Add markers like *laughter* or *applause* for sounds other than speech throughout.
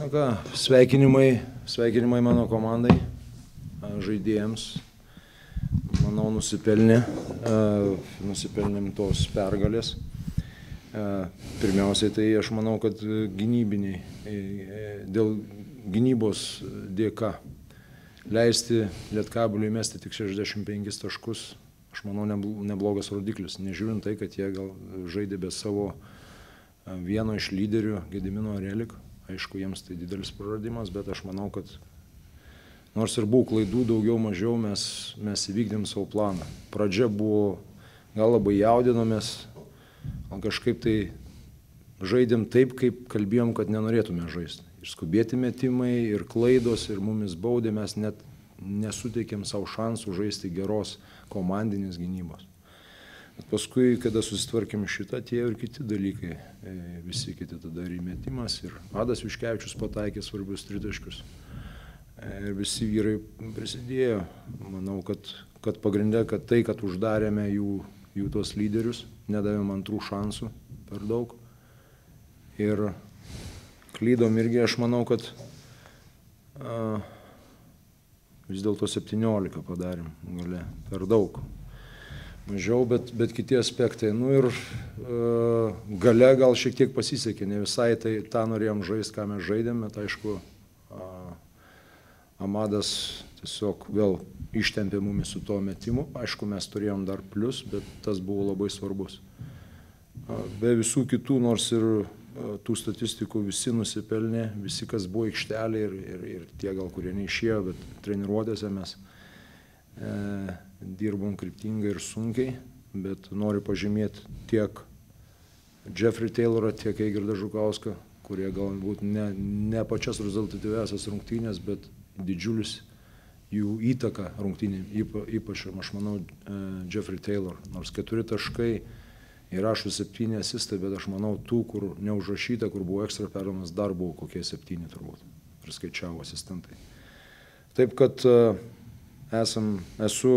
Na ką, sveikinimai, sveikinimai mano komandai, žaidėjams. Manau, nusipelnė, nusipelnėm tos pergalės. Pirmiausiai tai aš manau, kad gynybiniai, e, e, dėl gynybos dėka leisti Lietkabiliui mesti tik 65 taškus, aš manau, neblogas rodiklis, nežiūrint tai, kad jie gal žaidė be savo vieno iš lyderių Gedimino Relik Aišku, jiems tai didelis praradimas, bet aš manau, kad nors ir buvo klaidų daugiau mažiau, mes, mes įvykdėm savo planą. Pradžia buvo, gal labai jaudinomės, gal kažkaip tai žaidėm taip, kaip kalbėjom, kad nenorėtume žaisti. Ir skubėti metimai, ir klaidos, ir mumis baudė, mes net nesuteikėm savo šansų žaisti geros komandinės gynybos. Paskui, kada susitvarkėm šitą, tie ir kiti dalykai, e, visi kiti tada ir įmetimas, ir Adas Viškevičius pataikė svarbius tritaškius. E, ir visi vyrai prisidėjo. Manau, kad, kad pagrindė, kad tai, kad uždarėme jų, jų tos lyderius, nedavėm antrų šansų per daug. Ir klydom irgi, aš manau, kad a, vis dėlto 17 padarėm gale per daug mažiau, bet, bet kiti aspektai. Nu ir uh, gale gal šiek tiek pasisekė, ne visai tai tą norėjom žaisti, ką mes žaidėme, bet aišku, uh, Amadas tiesiog vėl ištempė mumis su tuo metimu. Aišku, mes turėjom dar plus, bet tas buvo labai svarbus. Uh, be visų kitų, nors ir tų statistikų visi nusipelnė, visi, kas buvo aikštelė ir, ir, ir tie gal, kurie neišėjo, bet treniruotėse mes e, dirbom kryptingai ir sunkiai, bet noriu pažymėti tiek Jeffrey Taylorą, tiek Eigirdą Žukauską, kurie galbūt ne, ne pačias rezultatyviasias rungtynės, bet didžiulis jų įtaka rungtynėm, ypač, aš manau, e, Jeffrey Taylor. Nors keturi taškai įrašo septyni asistai, bet aš manau, tų, kur neužrašyta, kur buvo ekstra perdamas, dar buvo kokie septyni turbūt. Ir skaičiavo asistentai. Taip kad uh, esam, esu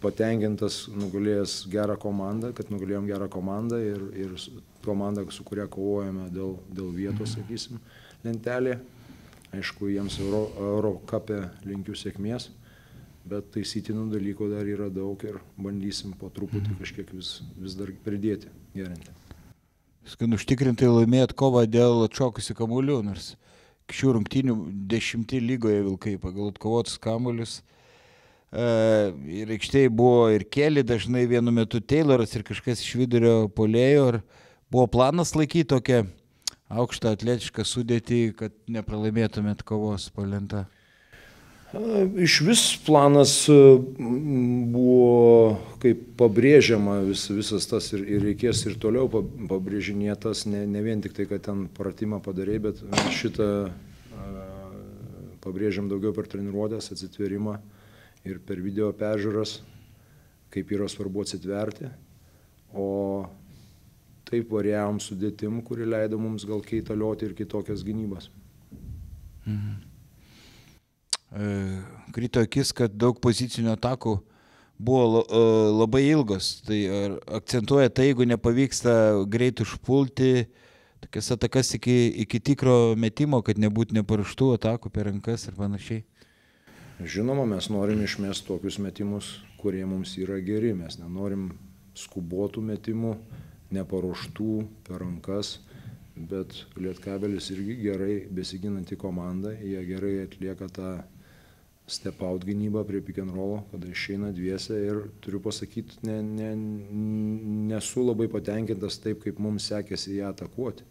patenkintas nugalėjęs gerą komandą, kad nugalėjom gerą komandą ir, ir komandą, su kuria kovojame dėl, dėl vietos, mhm. sakysim, lentelė. Aišku, jiems Euro, Euro kapė linkiu sėkmės, bet taisytinų dalykų dar yra daug ir bandysim po truputį mhm. kažkiek vis, vis dar pridėti, gerinti. Skan užtikrintai laimėt kovą dėl atšokusių kamuolių, nors šių rungtynių dešimti lygoje Vilkai pagal atkovotus kamuolius. E, ir aikštėje buvo ir keli, dažnai vienu metu Tayloras ir kažkas iš vidurio polėjo. Ir buvo planas laikyti tokią aukštą atletišką sudėtį, kad nepralaimėtumėt kovos palenta. Iš vis planas buvo, kaip pabrėžiama, vis, visas tas ir, ir reikės ir toliau pabrėžinėtas, ne, ne vien tik tai, kad ten pratimą padarė, bet šitą pabrėžiam daugiau per treniruotės, atsitverimą ir per video peržiūras, kaip yra svarbu atsitverti. O taip variavom sudėtim, kuri leido mums gal keitalioti ir kitokias gynybas. Mhm. E, krito akis, kad daug pozicinių atakų buvo e, labai ilgos. Tai akcentuoja tai, jeigu nepavyksta greit užpulti, tokias atakas iki, iki tikro metimo, kad nebūtų neparuštų atakų per rankas ir panašiai. Žinoma, mes norim išmesti tokius metimus, kurie mums yra geri. Mes nenorim skubotų metimų, neparuoštų per rankas bet Lietkabelis irgi gerai besiginanti komanda, jie gerai atlieka tą step out gynybą prie pick and roll, kada išeina dviese ir turiu pasakyti, ne, ne, nesu labai patenkintas taip, kaip mums sekėsi ją atakuoti.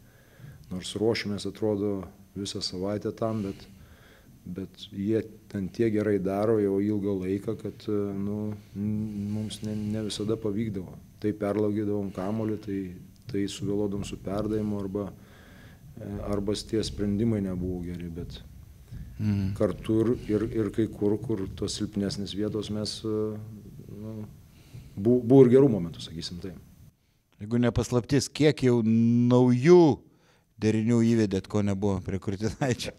Nors ruošimės atrodo visą savaitę tam, bet, bet jie ten tie gerai daro jau ilgą laiką, kad nu, mums ne, ne visada pavykdavo. Tai perlaugydavom kamolį, tai, tai suvėlodom su perdavimu arba, arba tie sprendimai nebuvo geri. Bet, mm. kartu ir, ir, ir kai kur, kur tos silpnesnės vietos mes, e, nu, buvo, buvo ir gerų momentų, sakysim taip. Jeigu nepaslaptis, kiek jau naujų derinių įvedėt, ko nebuvo prie kurtinaičio.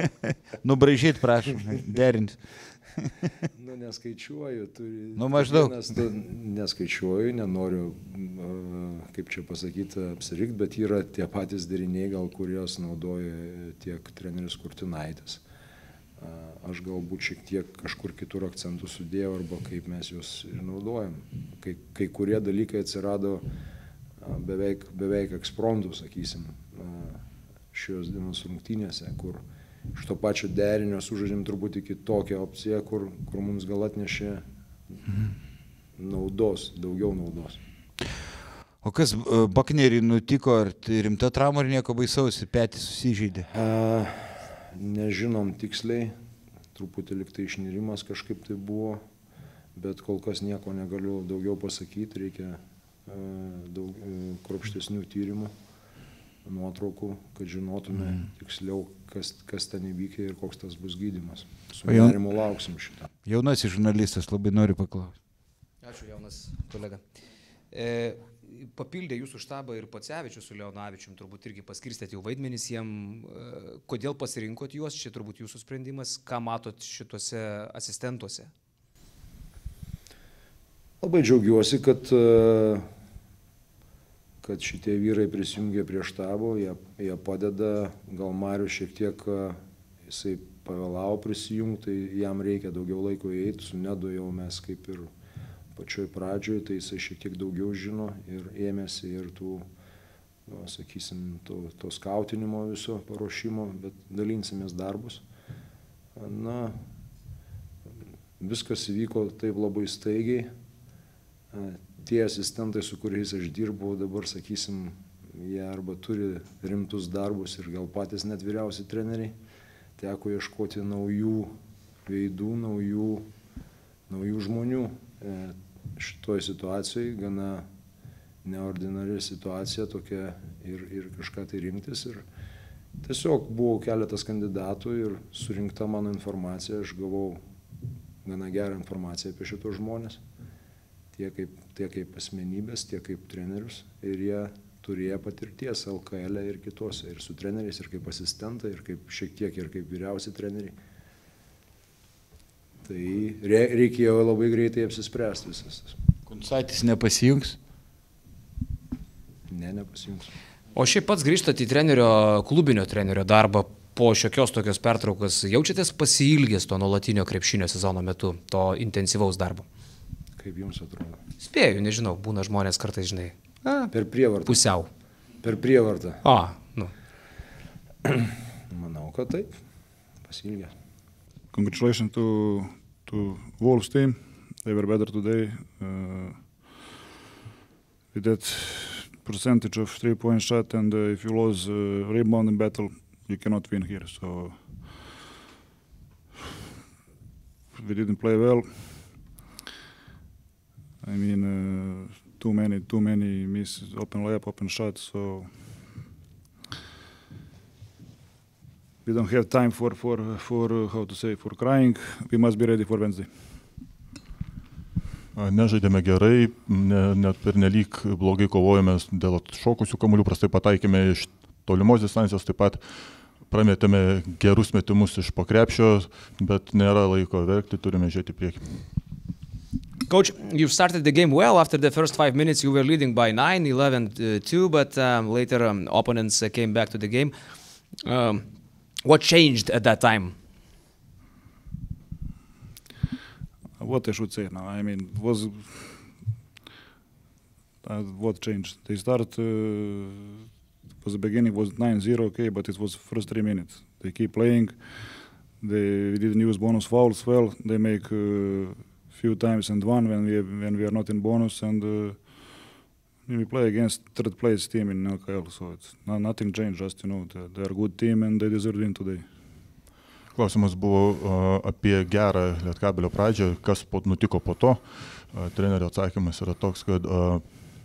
*laughs* Nubražyt, prašom, derinti. nu, neskaičiuoju. Turi, Nu, maždaug. Vienas, tu, neskaičiuoju, nenoriu, kaip čia pasakyti, apsirikti, bet yra tie patys deriniai, gal kurios naudoja tiek treneris Kurtinaitis. Aš galbūt šiek tiek kažkur kitur akcentų sudėjau arba kaip mes juos ir naudojam. Kai, kai kurie dalykai atsirado a, beveik, beveik ekspromtų, sakysim, šios dienos rungtynėse, kur iš to pačio derinio sužaidėm truputį kitokią opciją, kur, kur mums gal atnešė naudos, daugiau naudos. O kas Bakneriui nutiko, ar tai rimta trauma ar nieko baisaus, petys susižeidė? A, nežinom tiksliai, truputį liktai išnirimas kažkaip tai buvo, bet kol kas nieko negaliu daugiau pasakyti, reikia daug a, kropštesnių tyrimų, nuotraukų, kad žinotume mm. tiksliau, kas, kas ten įvykė ir koks tas bus gydimas. Su nerimu lauksim šitą. Jaunasis žurnalistas labai nori paklausti. Ačiū, jaunas kolega. E, papildė jūsų štabą ir Pacevičius su Leonavičium, turbūt irgi paskirstėt jau vaidmenys jiem. E, kodėl pasirinkot juos, čia turbūt jūsų sprendimas, ką matot šituose asistentuose? Labai džiaugiuosi, kad, e, kad šitie vyrai prisijungė prie štabo, jie, jie padeda, gal Marius šiek tiek jisai pavėlavo prisijungti, tai jam reikia daugiau laiko įeiti, su Nedu jau mes kaip ir pačioj pradžioj, tai jisai šiek tiek daugiau žino ir ėmėsi ir tų, nu, sakysim, to, to skautinimo viso paruošimo, bet dalinsimės darbus. Na, viskas įvyko taip labai staigiai. Tie asistentai, su kuriais aš dirbau, dabar, sakysim, jie arba turi rimtus darbus ir gal patys net vyriausi treneriai. Teko ieškoti naujų veidų, naujų, naujų žmonių. E, Šitoje situacijoje gana neordinari situacija tokia ir, ir kažką tai rinktis. Ir tiesiog buvo keletas kandidatų ir surinkta mano informacija, aš gavau gana gerą informaciją apie šitos žmonės tiek kaip, tiek kaip asmenybės, tiek kaip trenerius. Ir jie turėjo patirties LKL ir kitose, ir su treneriais, ir kaip asistentai, ir kaip šiek tiek ir kaip vyriausi treneriai. Tai re, reikėjo labai greitai apsispręsti visas. tas. Kunsaitis nepasijungs. Ne, nepasijungs. O šiaip pats grįžtat į trenerio, klubinio trenerio darbą po šiokios tokios pertraukos. Jaučiatės pasilgęs to nuolatinio krepšinio sezono metu, to intensyvaus darbo? Kaip jums atrodo? Spėju, nežinau, būna žmonės kartais, žinai, a, Per prievartą. pusiau. Per prievartą. A, nu. *clears throat* Manau, kad taip. Pasilgę. congratulations to to Wolves team. They were better today. Uh, with that percentage of three point shot, and uh, if you lose uh, rebound in battle, you cannot win here. So *sighs* we didn't play well. I mean, uh, too many, too many misses, open layup, open shots. So we don't have time for for for uh, how to say for crying. We must be ready for Wednesday. Nežaidėme gerai, ne, net per nelik blogai kovojame dėl atšokusių kamuolių, prastai pataikėme iš tolimos distancijos, taip pat prametėme gerus metimus iš pokrepšio, bet nėra laiko verkti, turime žiūrėti priekį. Coach, you started the game well. After the first five minutes, you were leading by 9, 11, uh, 2, but um, later um, opponents uh, came back to the game. Um, what changed at that time? What I should say now? I mean, was uh, what changed? They start. Uh, was the beginning was 9-0, okay, but it was first three minutes. They keep playing. They didn't use bonus fouls well. They make uh, few times and one when we when we are not in bonus and. Uh, we play against third place team in LKL, so it's no, nothing changed. Just you know, they, they are good team and they deserve win today. Klausimas buvo a, apie gerą Lietkabelio pradžią, kas po, nutiko po to. A, Trenerio atsakymas yra toks, kad a,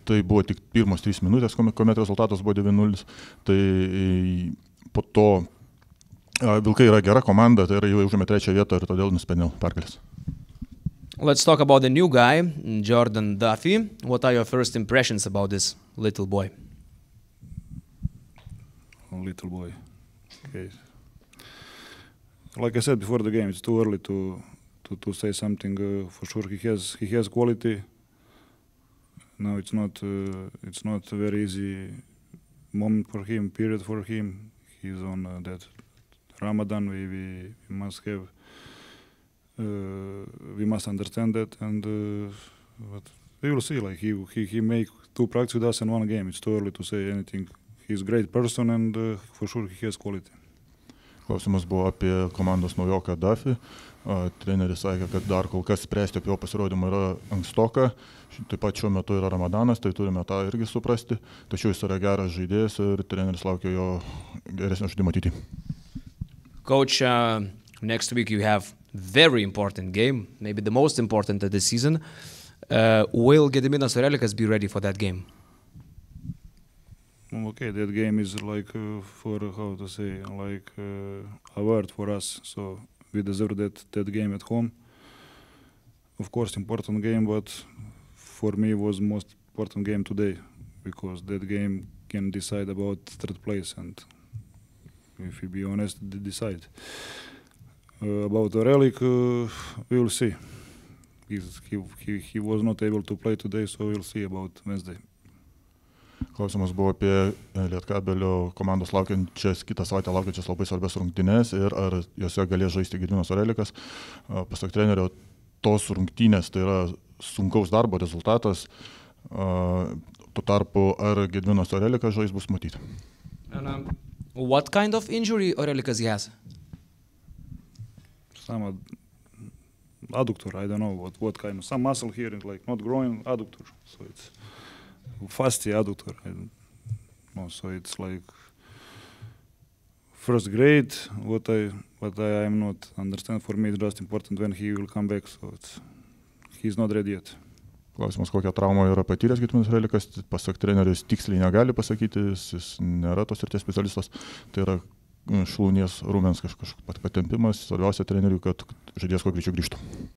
tai buvo tik pirmos trys minutės, kuomet rezultatas buvo 9-0. Tai po to Vilkai yra gera komanda, tai yra jau užėmė trečią vietą ir todėl nusipelnė pergalės. Let's talk about the new guy, Jordan Duffy. What are your first impressions about this little boy? Oh, little boy. Okay. Like I said before the game, it's too early to to, to say something. Uh, for sure, he has he has quality. Now it's not uh, it's not a very easy moment for him. Period for him. He's on uh, that Ramadan. We, we we must have. Uh, we must understand that, and uh, but we will see. Like he he he make two practice with us in one game. It's too early to say anything. He's a great person, and uh, for sure he has quality. Klausimas buvo apie komandos naujoką Dafį. Treneris sakė, kad dar kol kas spręsti apie jo pasirodymą yra ankstoka. Taip pat šiuo metu yra Ramadanas, tai turime tą irgi suprasti. Tačiau jis yra geras žaidėjas ir treneris laukia jo geresnio žaidimo ateityje. Coach, uh, next week you have very important game, maybe the most important of the season. Uh, will Gediminas Orelikas be ready for that game? Okay, that game is like uh, for how to say like uh, a word for us. So we deserve that that game at home. Of course, important game, but for me was most important game today because that game can decide about third place and if you be honest, decide. Uh, about the relic, uh, we will see. He's, he, he, he was not able to play today, so we'll see about Wednesday. Klausimas buvo apie Lietkabelio komandos laukiančias, kitą savaitę laukiančias labai svarbias rungtynės ir ar juose galės žaisti Gediminas Orelikas. Pasak trenerio, tos rungtynės tai yra sunkaus darbo rezultatas. Tuo tarpu, ar Gediminas Orelikas žais bus matyti. And, um, what kind of injury Orelikas has? Some adductor, I don't know what, what kind of, some muscle here, like not growing adductor. So it's fascia adductor. I don't know. So it's like first grade. What I what I am not understand for me it's just important when he will come back. So it's he's not ready yet. Klausimas, kokią traumą yra patyręs Gitminas Relikas, pasak treneris tiksliai negali pasakyti, jis, jis nėra tos ir tie specialistas, tai yra šlūnies rūmens kažkoks patempimas, svarbiausia treneriui, kad žaidėjas kuo greičiau grįžtų.